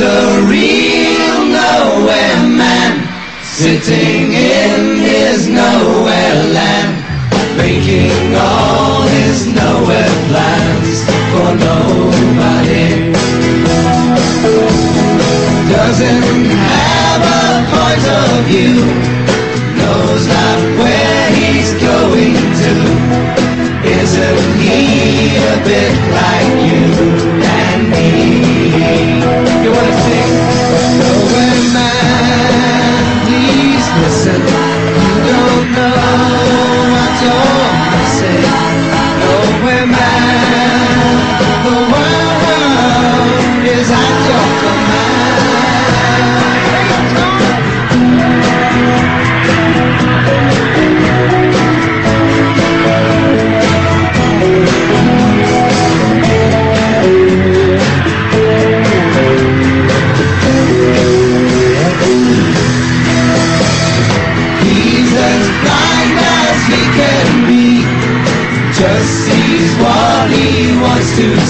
a real nowhere man sitting in his nowhere land, making all his nowhere plans for nobody. Doesn't have a point of view. to